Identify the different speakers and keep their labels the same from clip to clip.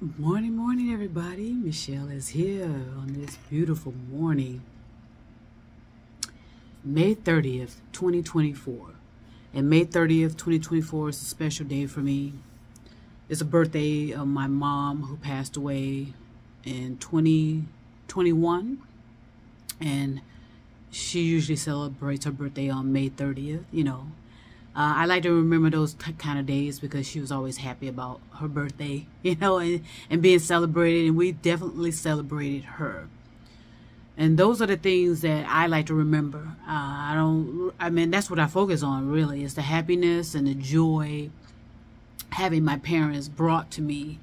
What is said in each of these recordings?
Speaker 1: Morning, morning, everybody. Michelle is here on this beautiful morning, May 30th, 2024. And May 30th, 2024 is a special day for me. It's a birthday of my mom who passed away in 2021. And she usually celebrates her birthday on May 30th, you know, uh, I like to remember those kind of days because she was always happy about her birthday, you know, and, and being celebrated. And we definitely celebrated her. And those are the things that I like to remember. Uh, I don't, I mean, that's what I focus on really is the happiness and the joy having my parents brought to me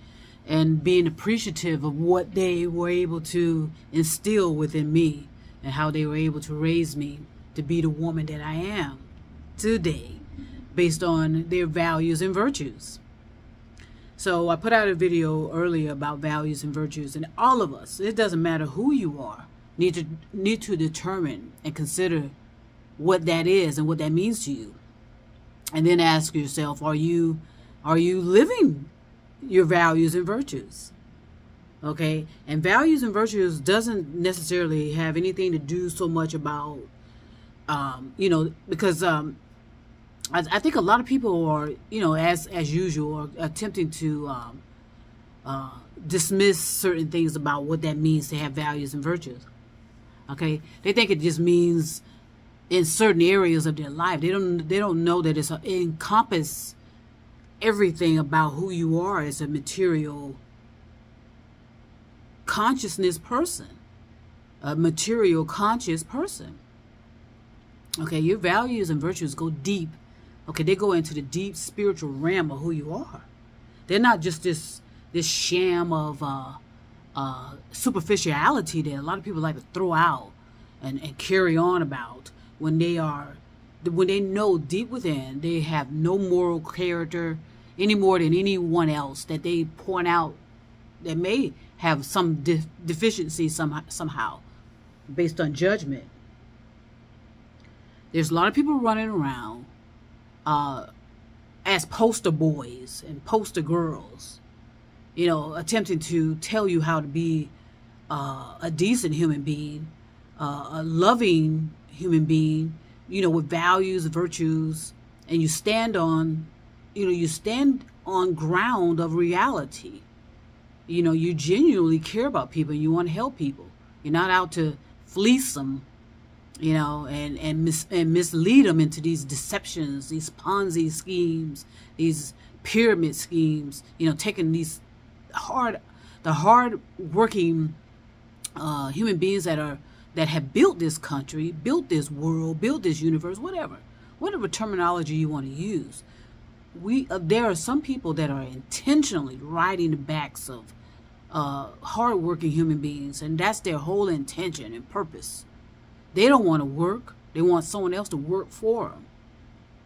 Speaker 1: and being appreciative of what they were able to instill within me and how they were able to raise me to be the woman that I am today based on their values and virtues. So I put out a video earlier about values and virtues, and all of us, it doesn't matter who you are, need to need to determine and consider what that is and what that means to you. And then ask yourself, are you are you living your values and virtues? Okay? And values and virtues doesn't necessarily have anything to do so much about um, you know, because um, I, I, think a lot of people are, you know, as as usual, are attempting to um, uh, dismiss certain things about what that means to have values and virtues. Okay, they think it just means in certain areas of their life. They don't they don't know that it's a, it encompass everything about who you are as a material consciousness person, a material conscious person. Okay, your values and virtues go deep Okay, they go into the deep spiritual realm of who you are. They're not just this this sham of uh, uh, superficiality that a lot of people like to throw out and, and carry on about when they are when they know deep within they have no moral character any more than anyone else that they point out that may have some de- deficiency some, somehow based on judgment. There's a lot of people running around uh, as poster boys and poster girls, you know, attempting to tell you how to be uh, a decent human being, uh, a loving human being, you know, with values, virtues, and you stand on, you know, you stand on ground of reality. You know, you genuinely care about people. You want to help people. You're not out to fleece them you know, and and mis- and mislead them into these deceptions, these Ponzi schemes, these pyramid schemes. You know, taking these hard, the hard working uh, human beings that are that have built this country, built this world, built this universe, whatever, whatever terminology you want to use. We uh, there are some people that are intentionally riding the backs of uh, hardworking human beings, and that's their whole intention and purpose they don't want to work. They want someone else to work for them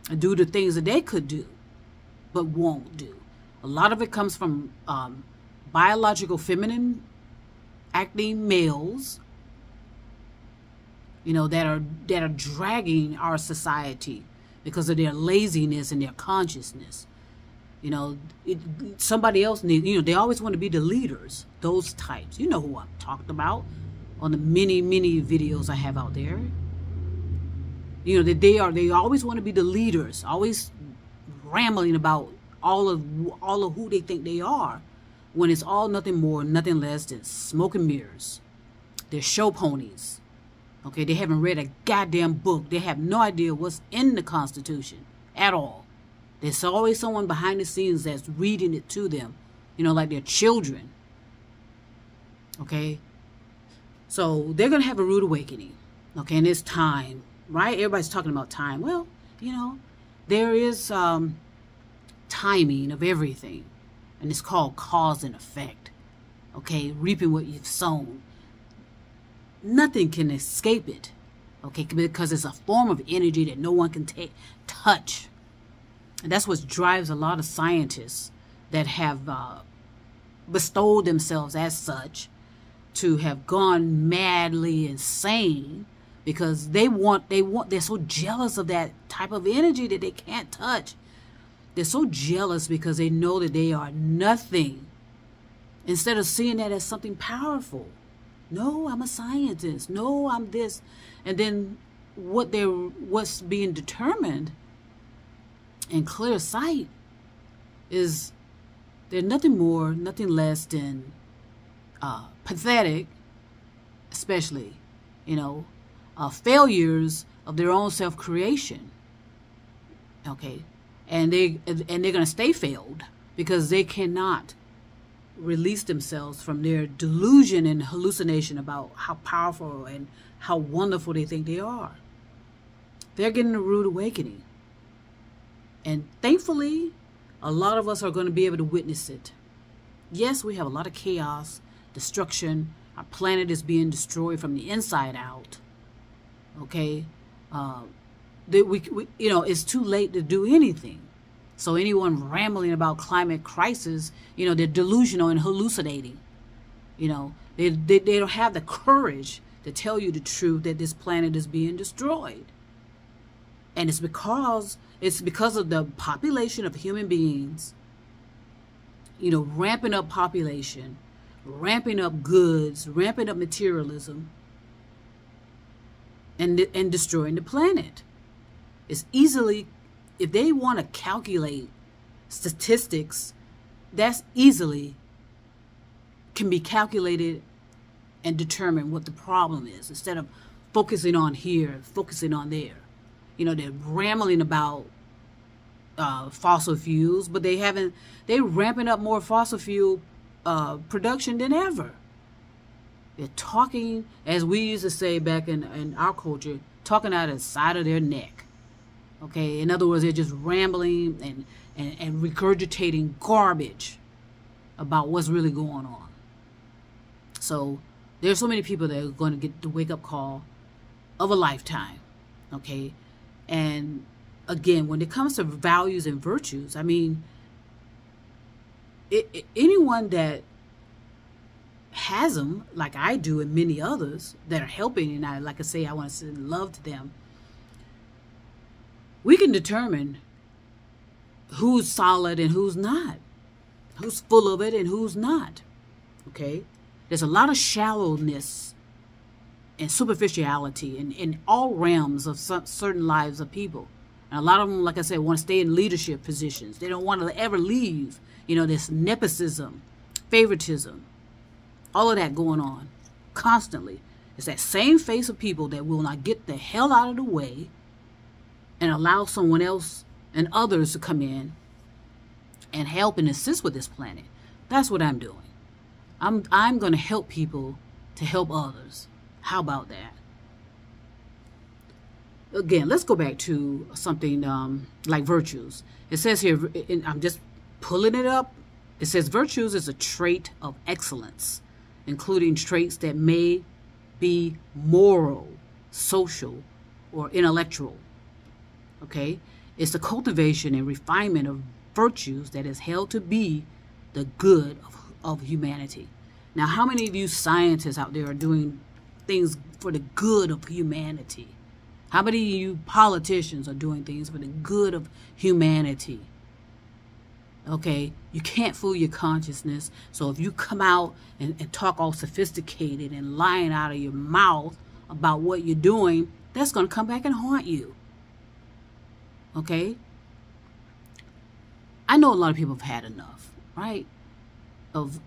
Speaker 1: and do the things that they could do, but won't do. A lot of it comes from um, biological feminine acting males, you know, that are that are dragging our society because of their laziness and their consciousness. You know, it, somebody else needs. You know, they always want to be the leaders. Those types. You know who I'm talking about on the many, many videos I have out there. You know, that they are, they always want to be the leaders, always rambling about all of all of who they think they are when it's all nothing more, nothing less than smoke and mirrors. They're show ponies. Okay, they haven't read a goddamn book. They have no idea what's in the Constitution at all. There's always someone behind the scenes that's reading it to them, you know, like their children. Okay? So they're going to have a rude awakening. Okay, and it's time, right? Everybody's talking about time. Well, you know, there is um, timing of everything, and it's called cause and effect. Okay, reaping what you've sown. Nothing can escape it. Okay, because it's a form of energy that no one can take touch. And that's what drives a lot of scientists that have uh, bestowed themselves as such to have gone madly insane because they want they want they're so jealous of that type of energy that they can't touch they're so jealous because they know that they are nothing instead of seeing that as something powerful. No, I'm a scientist. No, I'm this. And then what they're what's being determined in clear sight is they're nothing more, nothing less than uh, pathetic, especially, you know, uh, failures of their own self creation. Okay, and they and they're gonna stay failed because they cannot release themselves from their delusion and hallucination about how powerful and how wonderful they think they are. They're getting a rude awakening. And thankfully, a lot of us are going to be able to witness it. Yes, we have a lot of chaos, destruction. Our planet is being destroyed from the inside out. Okay? Uh, that we, we, you know, it's too late to do anything. So anyone rambling about climate crisis, you know, they're delusional and hallucinating. You know, they, they, they don't have the courage to tell you the truth that this planet is being destroyed. And it's because it's because of the population of human beings, you know, ramping up population, ramping up goods, ramping up materialism, and and destroying the planet. It's easily if they want to calculate statistics, that's easily can be calculated and determine what the problem is instead of focusing on here, focusing on there. You know, they're rambling about uh, fossil fuels, but they haven't, they're ramping up more fossil fuel uh, production than ever. They're talking, as we used to say back in, in our culture, talking out of the side of their neck. Okay, in other words, they're just rambling and, and, and regurgitating garbage about what's really going on. So there's so many people that are going to get the wake up call of a lifetime. Okay, and again, when it comes to values and virtues, I mean, it, it, anyone that has them, like I do, and many others that are helping, and I, like I say, I want to send love to them we can determine who's solid and who's not, who's full of it and who's not. Okay? There's a lot of shallowness and superficiality in, in all realms of some, certain lives of people. And a lot of them, like I said, want to stay in leadership positions. They don't want to ever leave. You know, this nepotism, favoritism, all of that going on constantly. It's that same face of people that will not get the hell out of the way and allow someone else and others to come in and help and assist with this planet. That's what I'm doing. I'm I'm going to help people to help others. How about that? Again, let's go back to something um, like virtues. It says here, I'm just pulling it up. It says virtues is a trait of excellence, including traits that may be moral, social, or intellectual okay? It's the cultivation and refinement of virtues that is held to be the good of, of humanity. Now, how many of you scientists out there are doing things for the good of humanity? How many of you politicians are doing things for the good of humanity? Okay, you can't fool your consciousness. So if you come out and, and talk all sophisticated and lying out of your mouth about what you're doing, that's going to come back and haunt you. Okay? I know a lot of people have had enough, right? Of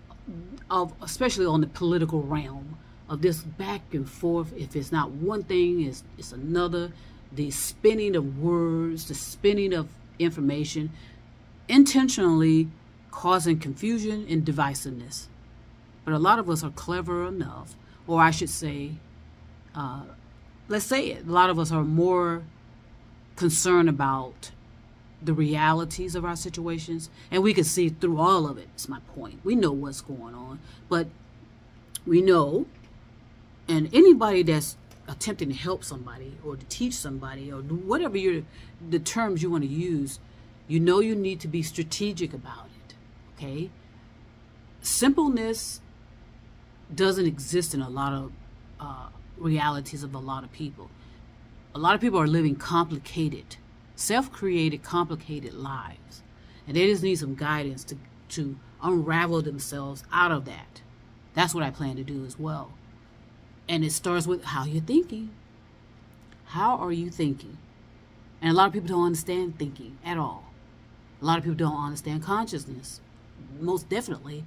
Speaker 1: of especially on the political realm of this back and forth. If it's not one thing, it's it's another. The spinning of words, the spinning of information, intentionally causing confusion and divisiveness. But a lot of us are clever enough, or I should say, uh, let's say it, a lot of us are more concerned about the realities of our situations and we can see through all of it it's my point we know what's going on but we know and anybody that's attempting to help somebody or to teach somebody or whatever your the terms you want to use you know you need to be strategic about it okay simpleness doesn't exist in a lot of uh, realities of a lot of people a lot of people are living complicated, self-created, complicated lives. And they just need some guidance to, to unravel themselves out of that. That's what I plan to do as well. And it starts with how you're thinking. How are you thinking? And a lot of people don't understand thinking at all. A lot of people don't understand consciousness, most definitely.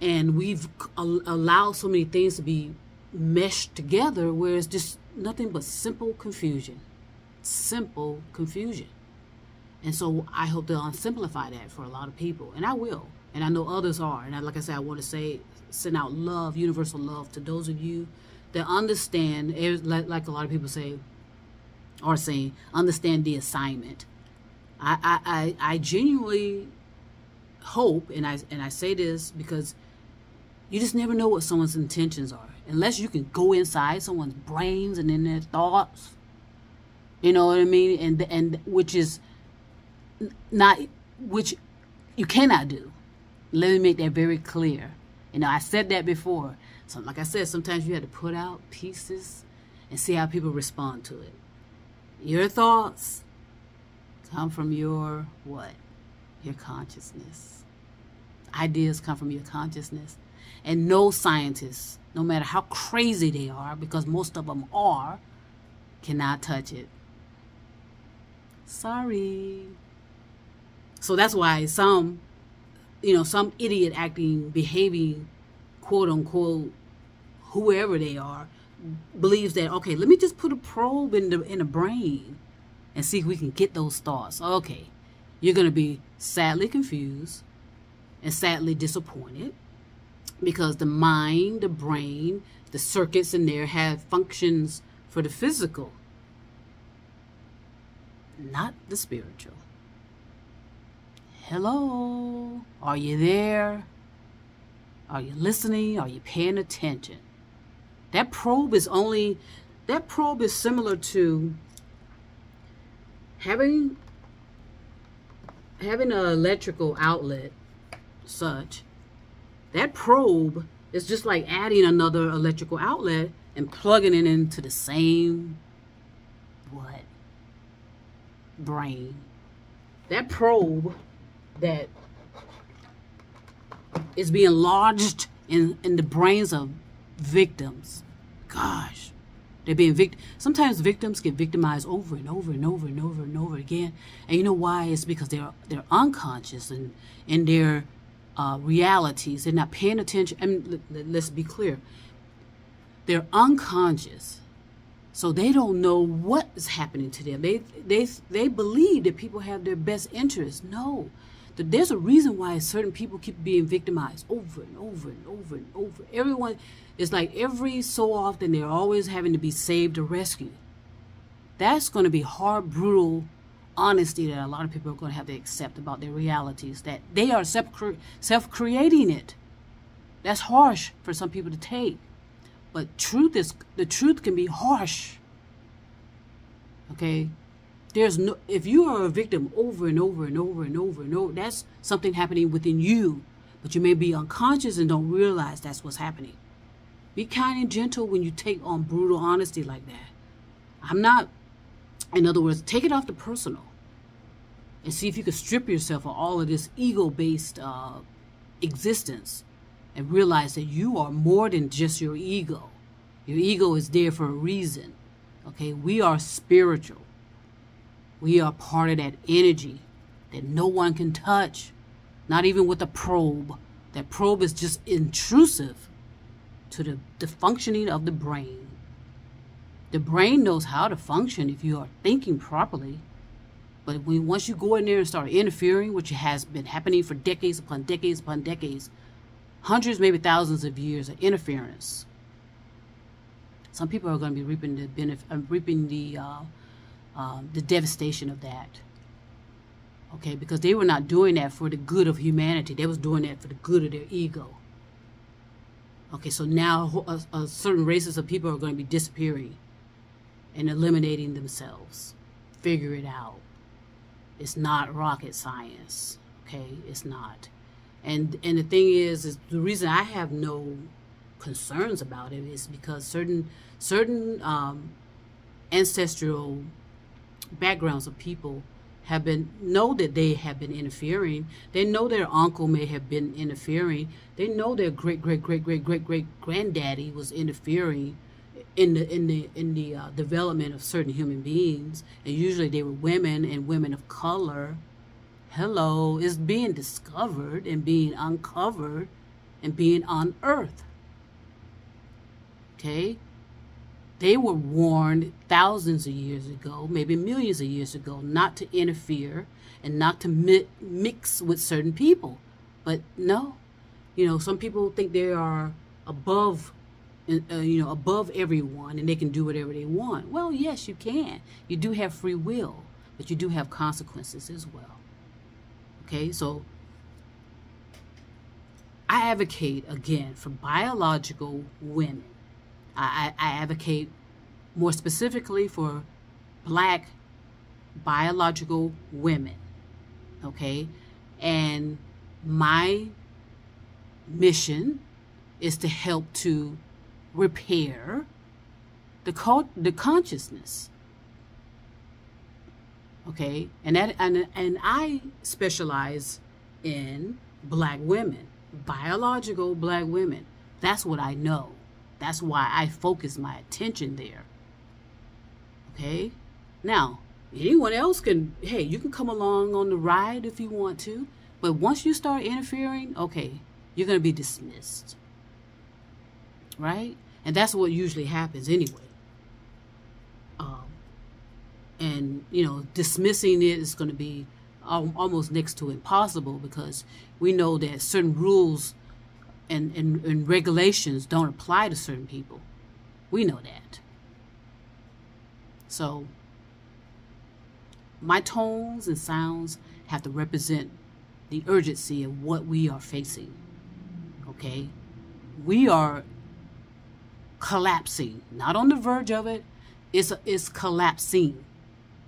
Speaker 1: And we've allowed so many things to be meshed together where it's just nothing but simple confusion. Simple confusion. And so I hope to unsimplify that for a lot of people. And I will. And I know others are. And I, like I said, I want to say, send out love, universal love to those of you that understand, eh, like a lot of people say, are saying, understand the assignment. I, I, I, genuinely hope, and I, and I say this because you just never know what someone's intentions are. Unless you can go inside someone's brains and in their thoughts. You know what I mean? And, and which is not, which you cannot do. Let me make that very clear. You know, I said that before. So, like I said, sometimes you have to put out pieces and see how people respond to it. Your thoughts come from your what? Your consciousness. Ideas come from your consciousness. And no scientist, no matter how crazy they are, because most of them are, cannot touch it. Sorry. So that's why some you know, some idiot acting, behaving, quote unquote, whoever they are, believes that okay, let me just put a probe in the in the brain and see if we can get those thoughts. Okay, you're gonna be sadly confused and sadly disappointed because the mind, the brain, the circuits in there have functions for the physical, not the spiritual. Hello? Are you there? Are you listening? Are you paying attention? That probe is only, that probe is similar to having, having an electrical outlet such. That probe is just like adding another electrical outlet and plugging it into the same, what? Brain. That probe that is being lodged in, in the brains of victims. Gosh, they're being vict. Sometimes victims get victimized over and over and over and over and over again. And you know why? It's because they're they're unconscious and in their uh, realities. They're not paying attention. Mean, let's be clear. They're unconscious, so they don't know what is happening to them. They they they believe that people have their best interests. No, there's a reason why certain people keep being victimized over and over and over and over. Everyone it's like every so often they're always having to be saved or rescued. That's going to be hard, brutal honesty that a lot of people are going to have to accept about their realities, that they are self creating it. That's harsh for some people to take. But truth is, the truth can be harsh. Okay? There's no if you are a victim over and over and over and over and over, that's something happening within you, but you may be unconscious and don't realize that's what's happening. Be kind and gentle when you take on brutal honesty like that. I'm not in other words, take it off the personal and see if you can strip yourself of all of this ego-based uh, existence and realize that you are more than just your ego. Your ego is there for a reason. Okay, we are spiritual. We are part of that energy that no one can touch, not even with a probe. That probe is just intrusive to the, the functioning of the brain. The brain knows how to function if you are thinking properly. But when once you go in there and start interfering, which has been happening for decades upon decades upon decades, hundreds, maybe thousands of years of interference, some people are going to be reaping the benefit, uh, reaping the uh, um, the devastation of that. Okay, because they were not doing that for the good of humanity. They was doing that for the good of their ego. Okay, so now a, a certain races of people are going to be disappearing and eliminating themselves. Figure it out. It's not rocket science. Okay, it's not. And and the thing is, is the reason I have no concerns about it is because certain certain um, ancestral backgrounds of people have been know that they have been interfering. They know their uncle may have been interfering. They know their great great great great great great granddaddy was interfering in the in the in the uh, development of certain human beings, and usually they were women and women of color. Hello, is being discovered and being uncovered and being unearthed. Okay, they were warned thousands of years ago, maybe millions of years ago, not to interfere and not to mi- mix with certain people. But no, you know, some people think they are above uh, you know, above everyone and they can do whatever they want. Well, yes, you can. You do have free will, but you do have consequences as well. Okay, so I advocate again for biological women. I, I, advocate more specifically for black biological women. Okay, and my mission is to help to repair the co- the consciousness. Okay, and that and and I specialize in black women, biological black women. That's what I know. That's why I focus my attention there. Okay? Now, anyone else can hey, you can come along on the ride if you want to, but once you start interfering, okay, you're going to be dismissed right? And that's what usually happens anyway. Um, and, you know, dismissing it is going to be almost next to impossible because we know that certain rules and, and, and regulations don't apply to certain people. We know that. So, my tones and sounds have to represent the urgency of what we are facing. Okay? We are collapsing, not on the verge of it. It's, it's collapsing.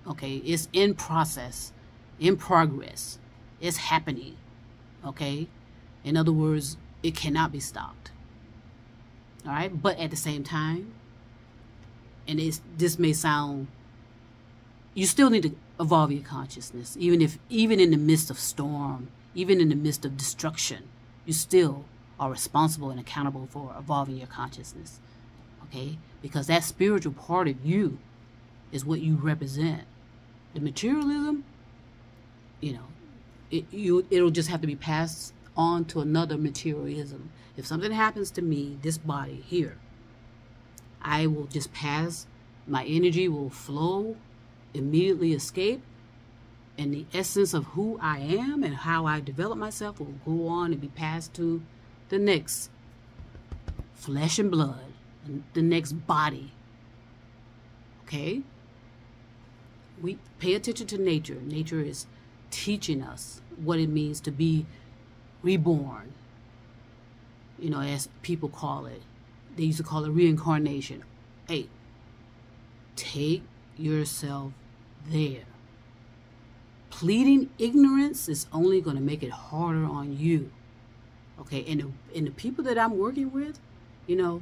Speaker 1: Okay, it's in process, in progress. It's happening. Okay, in other words, it cannot be stopped. All right, but at the same time, and it's, this may sound, you still need to evolve your consciousness, even if, even in the midst of storm, even in the midst of destruction, you still are responsible and accountable for evolving your consciousness okay? Because that spiritual part of you is what you represent. The materialism, you know, it, you it'll just have to be passed on to another materialism. If something happens to me, this body here, I will just pass. My energy will flow, immediately escape, and the essence of who I am and how I develop myself will go on and be passed to the next flesh and blood the next body. Okay? We pay attention to nature. Nature is teaching us what it means to be reborn. You know, as people call it. They used to call it reincarnation. Hey, take yourself there. Pleading ignorance is only going to make it harder on you. Okay, and the, and the people that I'm working with, you know,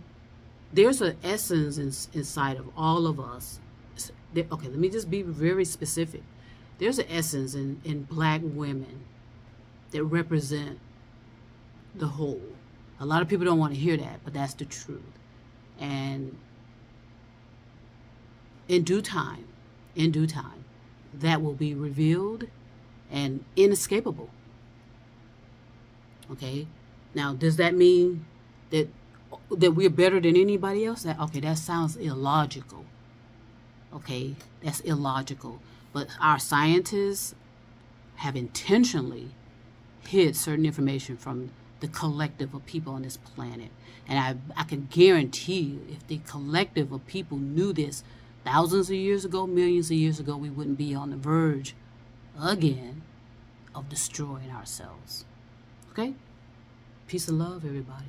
Speaker 1: there's an essence in, inside of all of us. Okay, let me just be very specific. There's an essence in, in black women that represent the whole. A lot of people don't want to hear that, but that's the truth. And in due time, in due time, that will be revealed and inescapable. Okay? Now, does that mean that that we're better than anybody else that okay that sounds illogical okay that's illogical but our scientists have intentionally hid certain information from the collective of people on this planet and I, I can guarantee you if the collective of people knew this thousands of years ago millions of years ago we wouldn't be on the verge again of destroying ourselves okay peace and love everybody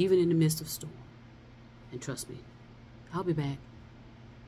Speaker 1: even in the midst of storm. And trust me, I'll be back.